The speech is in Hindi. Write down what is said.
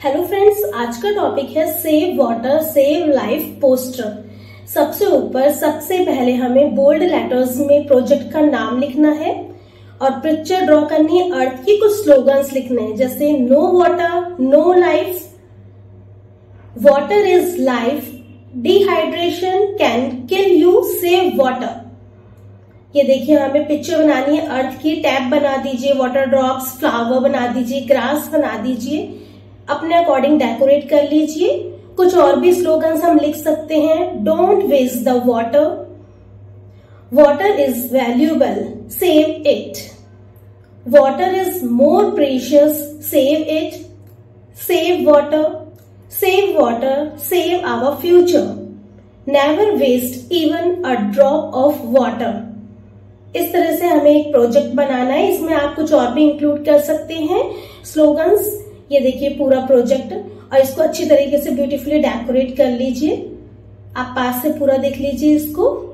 हेलो फ्रेंड्स आज का टॉपिक है save water save life poster सबसे ऊपर, सबसे पहले हमें बोल्ड लेटर्स में प्रोजेक्ट का नाम लिखना है और पिक्चर ड्रॉ करनी है, अर्थ की कुछ स्लोगन्स लिखने हैं, जैसे no water no life water is life dehydration can kill you save water ये देखिए, हमें पिक्चर बनानी है, अर्थ की टैप बना दीजिए वाटर ड्रॉप्स फ्लावर बना दीजिए ग्रास बना दीजिए। अपने अकॉर्डिंग डेकोरेट कर लीजिए। कुछ और भी स्लोगन्स हम लिख सकते हैं। Don't waste the water water is valuable save it water is more precious save it save water save water save our future never waste even a drop of water इस तरह से हमें एक प्रोजेक्ट बनाना है। इसमें आप कुछ और भी इंक्लूड कर सकते हैं। स्लोगन्स ये देखिए पूरा प्रोजेक्ट और इसको अच्छी तरीके से ब्यूटीफुली डेकोरेट कर लीजिए। आप पास से पूरा देख लीजिए इसको।